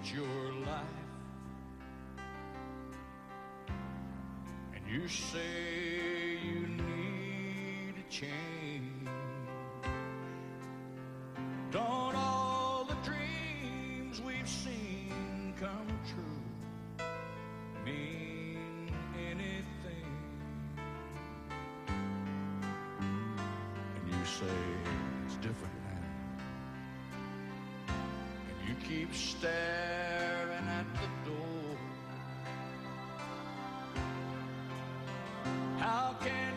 at your life and you say you need a change, don't all the dreams we've seen come true mean anything? And you say it's different keep staring at the door. How can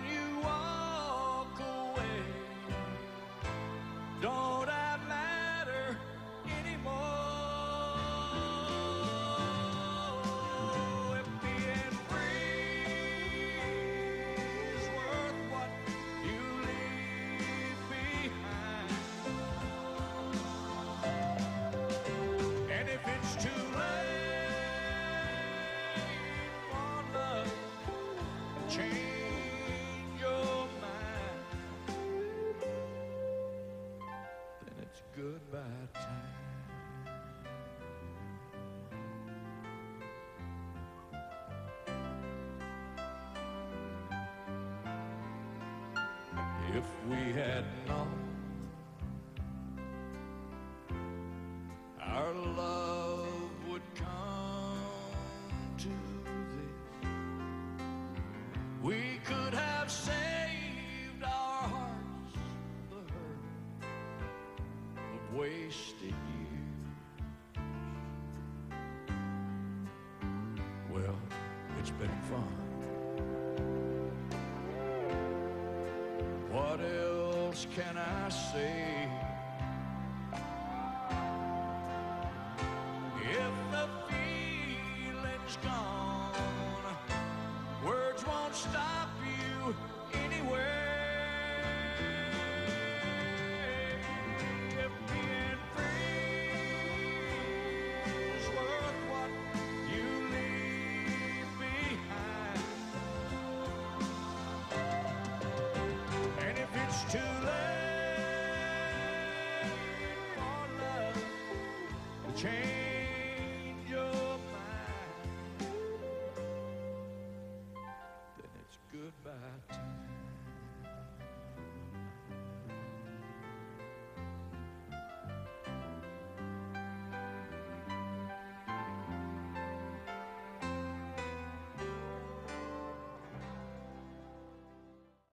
time. If we had known our love would come to wasted years. Well, it's been fun. What else can I say? If the feeling's gone, change your mind, then it's goodbye time.